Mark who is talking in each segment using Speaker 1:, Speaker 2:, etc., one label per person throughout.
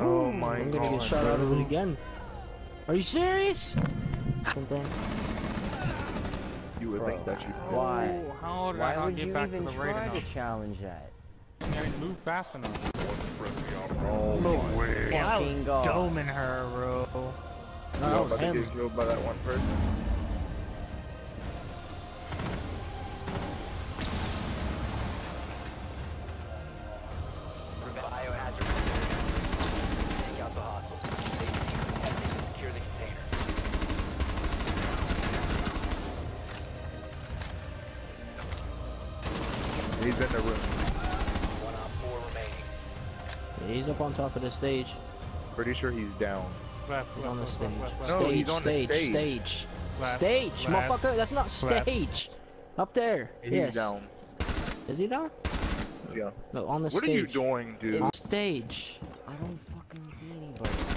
Speaker 1: Oh hmm, my
Speaker 2: I'm gonna get
Speaker 1: God,
Speaker 2: shot out of it again. Are you serious?
Speaker 1: You would think that you.
Speaker 3: Why?
Speaker 4: Oh, How did I
Speaker 3: Why
Speaker 4: not
Speaker 3: would
Speaker 4: get
Speaker 3: you
Speaker 4: back
Speaker 3: even
Speaker 4: to the right
Speaker 3: try
Speaker 4: enough?
Speaker 3: to challenge that?
Speaker 4: I didn't move fast enough.
Speaker 1: Oh
Speaker 2: No
Speaker 1: my.
Speaker 2: way. Yeah, I was
Speaker 3: Fucking God.
Speaker 2: doming her, bro. No,
Speaker 1: You
Speaker 2: that was
Speaker 1: about to
Speaker 2: him.
Speaker 1: get killed by that one person. He's in the room.
Speaker 5: One op four remaining.
Speaker 2: He's up on top of the stage.
Speaker 1: Pretty sure he's down.
Speaker 4: Left,
Speaker 2: He's
Speaker 4: left,
Speaker 2: on the stage.
Speaker 4: left, left,
Speaker 2: stage,
Speaker 1: he's
Speaker 2: stage,
Speaker 1: stage.
Speaker 2: stage. Stage, motherfucker. That's not
Speaker 4: Left.
Speaker 2: stage. Up there.
Speaker 1: He's
Speaker 2: yes.
Speaker 1: down.
Speaker 2: Is he down?
Speaker 1: Yeah.
Speaker 2: No, on the
Speaker 1: What are you doing, dude?
Speaker 2: On stage.
Speaker 3: I don't fucking see anybody.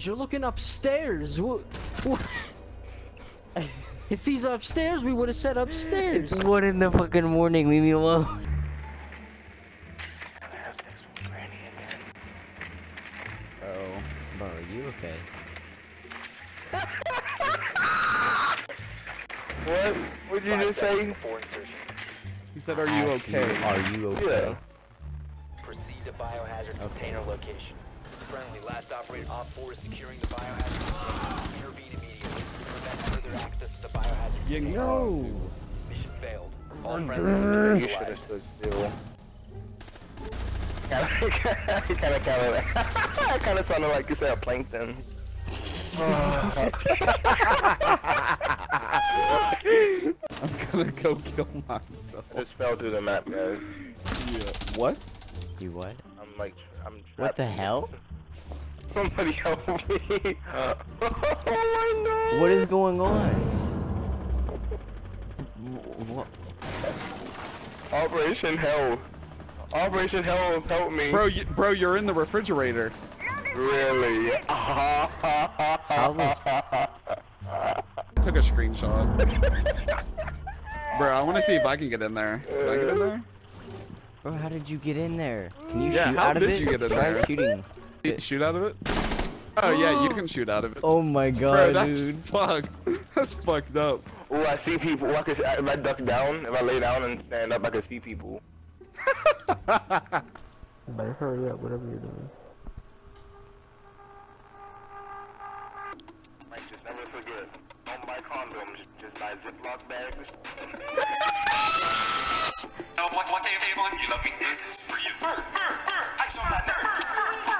Speaker 2: Stage. You're looking upstairs. What? what? if he's upstairs, we would have said upstairs.
Speaker 3: It's one in the fucking morning, leave me alone. Oh, bro, are you okay?
Speaker 6: What? What'd you just say?
Speaker 1: He said, "Are you
Speaker 3: Ask
Speaker 1: okay?"
Speaker 3: Are you okay?
Speaker 5: Proceed to biohazard container location. Friendly, last operator op four is securing the biohazard container. Intervene immediately. Prevent further access to the biohazard
Speaker 1: You know.
Speaker 5: Mission failed. All friendly
Speaker 6: You should have stood still. Kinda, kinda, kinda, kinda sounded like you said plankton.
Speaker 7: I'm gonna go kill myself.
Speaker 6: I just fell through the map, guys.
Speaker 7: Yeah. What?
Speaker 3: You what?
Speaker 6: I'm like, I'm.
Speaker 3: What the hell?
Speaker 6: Somebody help me! oh my god!
Speaker 3: What is going on? What?
Speaker 6: Operation Hell. Operation Hell, help me!
Speaker 7: Bro, you, bro, you're in the refrigerator.
Speaker 6: Really?
Speaker 7: I took a screenshot. bro, I want to see if I can get in there. Can I get in there?
Speaker 3: Bro, how did you get in there? Can you
Speaker 7: Yeah,
Speaker 3: shoot
Speaker 7: how
Speaker 3: out of it?
Speaker 7: How did you get in
Speaker 3: Try
Speaker 7: there?
Speaker 3: shooting.
Speaker 7: Shoot- Shoot out of it? Oh yeah, you can shoot out of it.
Speaker 3: Oh my
Speaker 7: Bro,
Speaker 3: god,
Speaker 7: that's
Speaker 3: dude.
Speaker 7: fucked. That's fucked up.
Speaker 6: Oh, I see people. I can, if I duck down, if I lay down and stand up, I can see people.
Speaker 2: Better hurry up, whatever you're doing.
Speaker 6: Like, just never forget. Don't buy condoms, just buy Ziploc bags.
Speaker 8: No, what, what they available? You love me. This is for you. Burr, burr, burr. I saw that nerd. Burr, burr, burr.